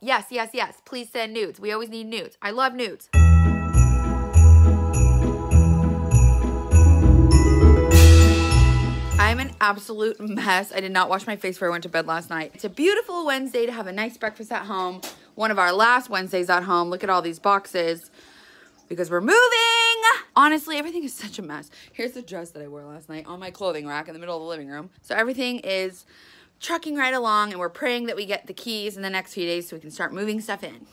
Yes, yes, yes. Please send nudes. We always need nudes. I love nudes. I'm an absolute mess. I did not wash my face before I went to bed last night. It's a beautiful Wednesday to have a nice breakfast at home. One of our last Wednesdays at home. Look at all these boxes because we're moving. Honestly, everything is such a mess. Here's the dress that I wore last night on my clothing rack in the middle of the living room. So everything is trucking right along and we're praying that we get the keys in the next few days so we can start moving stuff in.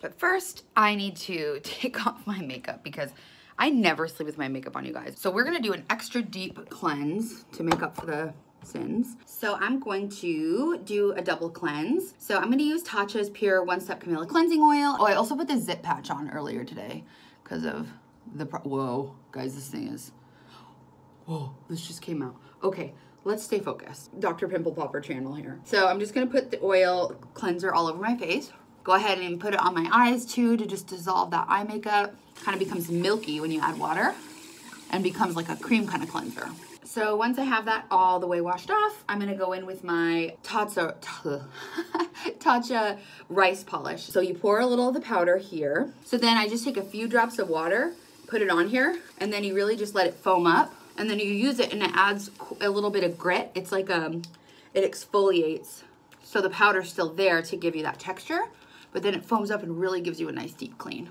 But first, I need to take off my makeup because I never sleep with my makeup on, you guys. So we're gonna do an extra deep cleanse to make up for the sins. So I'm going to do a double cleanse. So I'm gonna use Tatcha's Pure One Step Camellia Cleansing Oil. Oh, I also put the zit patch on earlier today because of the, whoa, guys, this thing is, whoa, this just came out. Okay, let's stay focused. Dr. Pimple Popper channel here. So I'm just gonna put the oil cleanser all over my face. Go ahead and put it on my eyes too to just dissolve that eye makeup. Kind of becomes milky when you add water and becomes like a cream kind of cleanser. So once I have that all the way washed off, I'm gonna go in with my Tatcha, Tatcha rice polish. So you pour a little of the powder here. So then I just take a few drops of water, put it on here, and then you really just let it foam up. And then you use it and it adds a little bit of grit. It's like, um, it exfoliates. So the powder's still there to give you that texture, but then it foams up and really gives you a nice deep clean.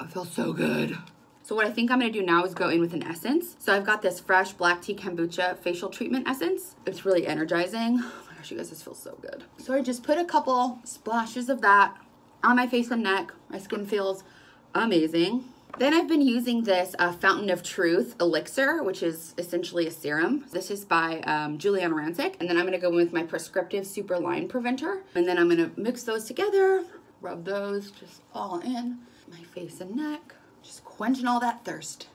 I feel so good. So what I think I'm gonna do now is go in with an essence. So I've got this fresh black tea kombucha facial treatment essence. It's really energizing. Oh my gosh, you guys, this feels so good. So I just put a couple splashes of that on my face and neck. My skin feels amazing. Then I've been using this uh, Fountain of Truth elixir, which is essentially a serum. This is by um, Giuliana Rancic. And then I'm gonna go in with my prescriptive super line Preventor. And then I'm gonna mix those together, rub those just all in my face and neck, just quenching all that thirst.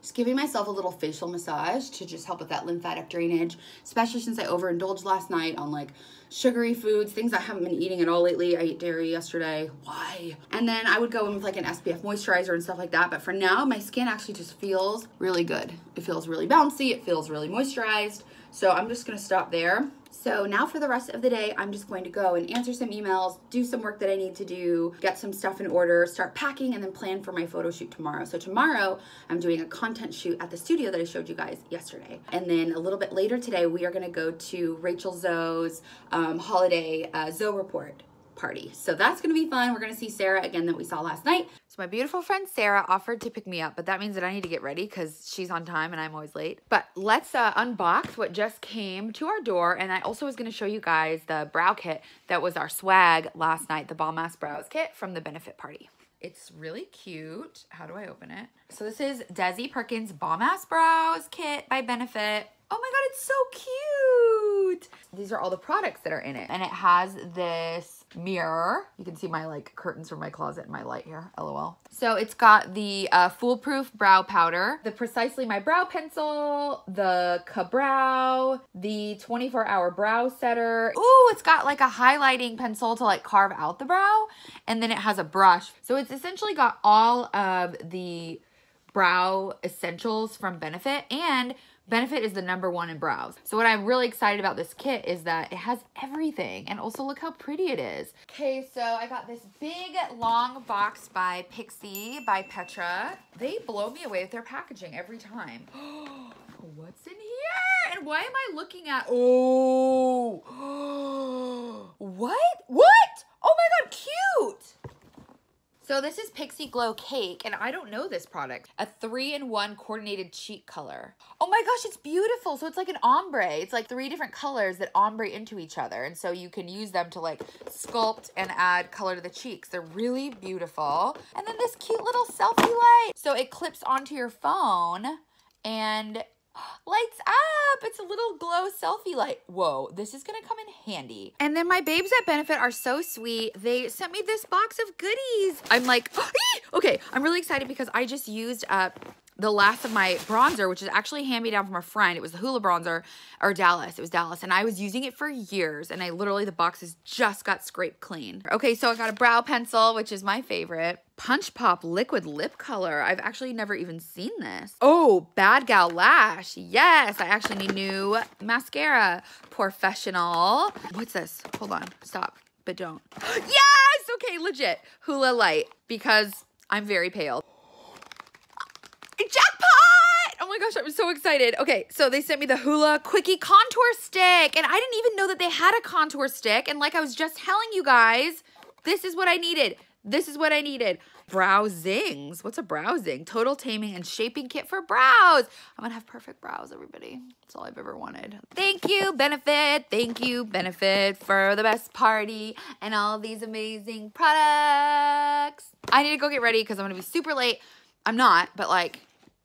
Just giving myself a little facial massage to just help with that lymphatic drainage, especially since I overindulged last night on like sugary foods, things I haven't been eating at all lately. I ate dairy yesterday. Why? And then I would go in with like an SPF moisturizer and stuff like that. But for now, my skin actually just feels really good. It feels really bouncy. It feels really moisturized. So I'm just gonna stop there. So now for the rest of the day, I'm just going to go and answer some emails, do some work that I need to do, get some stuff in order, start packing, and then plan for my photo shoot tomorrow. So tomorrow, I'm doing a content shoot at the studio that I showed you guys yesterday. And then a little bit later today, we are gonna go to Rachel Zoe's um, holiday uh, Zoe report party. So that's gonna be fun. We're gonna see Sarah again that we saw last night. So my beautiful friend Sarah offered to pick me up, but that means that I need to get ready because she's on time and I'm always late. But let's uh, unbox what just came to our door. And I also was gonna show you guys the brow kit that was our swag last night, the Bomb Ass Brows kit from the benefit party. It's really cute. How do I open it? So this is Desi Perkins Bomb Ass Brows kit by Benefit. Oh my God, it's so cute. These are all the products that are in it. And it has this mirror. You can see my like curtains from my closet and my light here, lol. So it's got the uh, Foolproof Brow Powder, the Precisely My Brow Pencil, the Ka-Brow, the 24 Hour Brow Setter. Ooh, it's got like a highlighting pencil to like carve out the brow. And then it has a brush. So it's essentially got all of the brow essentials from Benefit and Benefit is the number one in brows. So what I'm really excited about this kit is that it has everything. And also look how pretty it is. Okay, so I got this big long box by Pixi by Petra. They blow me away with their packaging every time. What's in here? And why am I looking at, oh, what? What? Oh my God, cute. So this is Pixi Glow Cake, and I don't know this product. A three-in-one coordinated cheek color. Oh my gosh, it's beautiful. So it's like an ombre. It's like three different colors that ombre into each other. And so you can use them to like sculpt and add color to the cheeks. They're really beautiful. And then this cute little selfie light. So it clips onto your phone and lights up. It's a little glow selfie light. Whoa, this is gonna come in handy. And then my babes at Benefit are so sweet. They sent me this box of goodies. I'm like, okay, I'm really excited because I just used uh, the last of my bronzer, which is actually hand-me-down from a friend. It was the Hoola bronzer, or Dallas. It was Dallas. And I was using it for years. And I literally, the boxes just got scraped clean. Okay, so I got a brow pencil, which is my favorite. Punch Pop Liquid Lip Color. I've actually never even seen this. Oh, Bad Gal Lash. Yes, I actually need new mascara. Professional. What's this? Hold on. Stop. But don't. yes! Okay, legit Hoola Light because I'm very pale. Jackpot! Oh my gosh, I'm so excited. Okay, so they sent me the Hoola Quickie Contour Stick, and I didn't even know that they had a contour stick. And like I was just telling you guys, this is what I needed. This is what I needed. Brow Zings. What's a brow zing? Total taming and shaping kit for brows. I'm gonna have perfect brows, everybody. That's all I've ever wanted. Thank you, Benefit. Thank you, Benefit, for the best party and all these amazing products. I need to go get ready because I'm gonna be super late. I'm not, but like,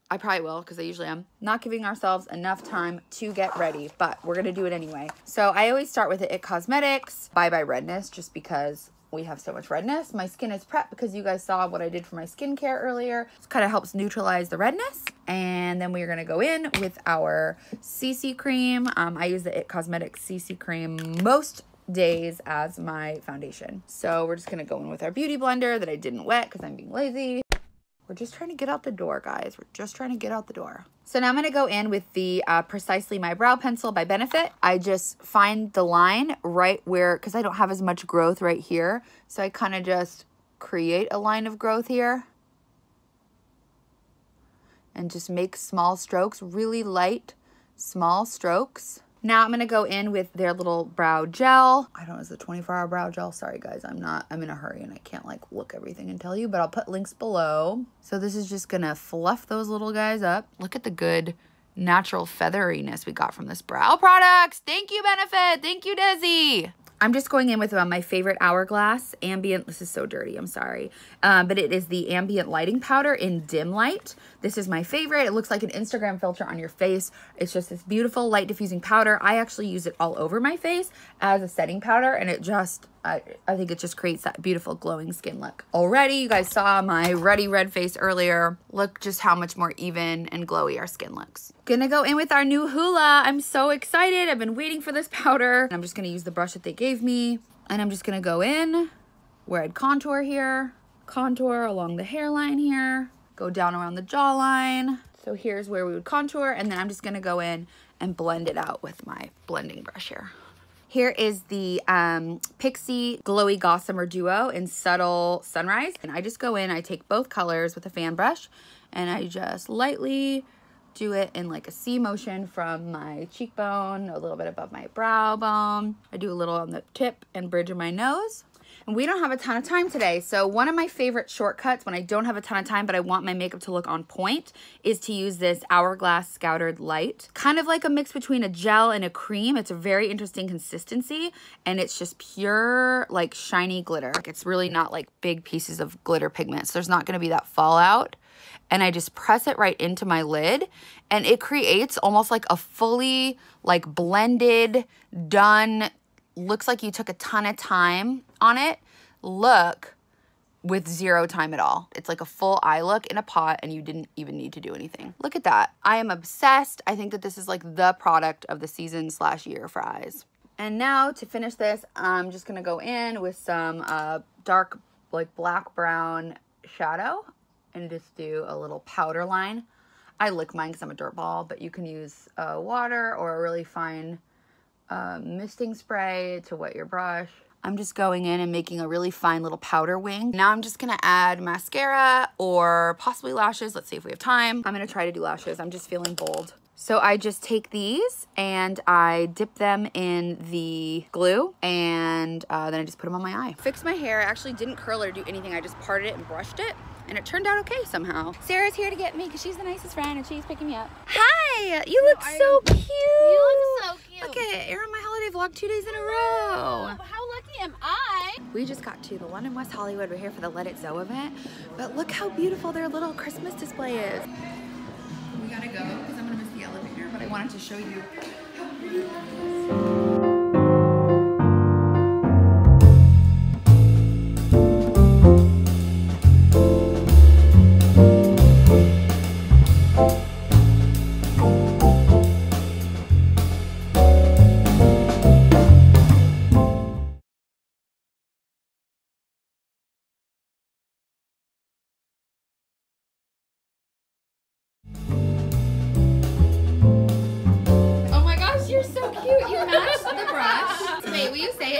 I probably will because I usually am. Not giving ourselves enough time to get ready, but we're going to do it anyway. So I always start with the IT Cosmetics Bye Bye Redness just because we have so much redness. My skin is prepped because you guys saw what I did for my skincare earlier. It kind of helps neutralize the redness. And then we're going to go in with our CC cream. Um, I use the IT Cosmetics CC cream most days as my foundation. So we're just going to go in with our beauty blender that I didn't wet because I'm being lazy. We're just trying to get out the door, guys. We're just trying to get out the door. So now I'm going to go in with the uh, Precisely My Brow Pencil by Benefit. I just find the line right where, because I don't have as much growth right here. So I kind of just create a line of growth here. And just make small strokes, really light, small strokes. Now I'm to go in with their little brow gel. I don't know, it's a 24 hour brow gel. Sorry guys, I'm not, I'm in a hurry and I can't like look everything and tell you, but I'll put links below. So this is just to fluff those little guys up. Look at the good natural featheriness we got from this brow products. Thank you, Benefit. Thank you, Desi. I'm just going in with uh, my favorite Hourglass Ambient. This is so dirty. I'm sorry. Um, but it is the Ambient Lighting Powder in Dim Light. This is my favorite. It looks like an Instagram filter on your face. It's just this beautiful light diffusing powder. I actually use it all over my face as a setting powder and it just I, I think it just creates that beautiful glowing skin look. Already, you guys saw my ruddy red face earlier. Look just how much more even and glowy our skin looks. Gonna go in with our new Hoola. I'm so excited. I've been waiting for this powder. I'm just gonna use the brush that they gave me. And I'm just gonna go in where I'd contour here, contour along the hairline here, go down around the jawline. So here's where we would contour. And then I'm just gonna go in and blend it out with my blending brush here. Here is the um, Pixi Glowy Gossamer Duo in Subtle Sunrise. And I just go in, I take both colors with a fan brush, and I just lightly do it in like a C motion from my cheekbone, a little bit above my brow bone. I do a little on the tip and bridge of my nose. And we don't have a ton of time today. So one of my favorite shortcuts when I don't have a ton of time, but I want my makeup to look on point is to use this Hourglass Scattered Light. Kind of like a mix between a gel and a cream. It's a very interesting consistency and it's just pure like shiny glitter. It's really not like big pieces of glitter pigments. There's not gonna be that fallout and I just press it right into my lid and it creates almost like a fully like blended, done looks like you took a ton of time on it look with zero time at all. It's like a full eye look in a pot and you didn't even need to do anything. Look at that. I am obsessed. I think that this is like the product of the season slash year for eyes. And now to finish this, I'm just gonna go in with some uh, dark like black brown shadow and just do a little powder line. I lick mine because I'm a dirt ball, but you can use uh, water or a really fine uh, misting spray to wet your brush. I'm just going in and making a really fine little powder wing. Now I'm just gonna add mascara or possibly lashes. Let's see if we have time. I'm gonna try to do lashes. I'm just feeling bold. So I just take these and I dip them in the glue and uh, then I just put them on my eye. Fix my hair. I actually didn't curl it or do anything. I just parted it and brushed it and it turned out okay somehow. Sarah's here to get me because she's the nicest friend and she's picking me up. Hi, you look so cute. You look so cute. Look at Aaron, my holiday vlog two days in a row. How lucky am I? We just got to the one in West Hollywood. We're here for the Let It Zoe event, but look how beautiful their little Christmas display is. We gotta go because I'm gonna miss the elevator, but I wanted to show you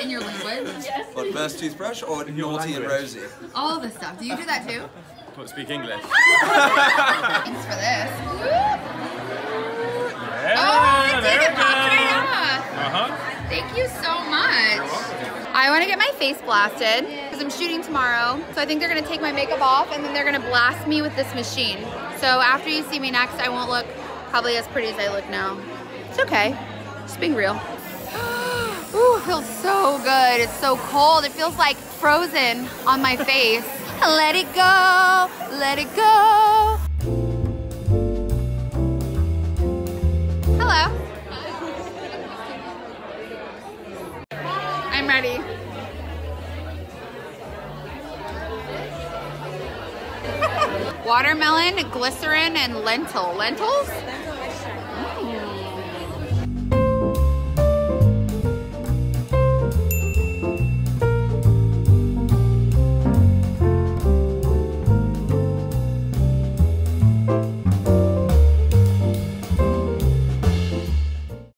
in your language? What, first toothbrush or naughty and rosy? All the stuff. Do you do that too? What, speak English? Thanks for this. Oh, David popped right off. Uh-huh. Thank you so much. I want to get my face blasted because I'm shooting tomorrow. So I think they're going to take my makeup off and then they're going to blast me with this machine. So after you see me next, I won't look probably as pretty as I look now. It's okay. Just being real. Feels so good. It's so cold. It feels like frozen on my face. let it go. Let it go. Hello. I'm ready. Watermelon, glycerin, and lentil. Lentils?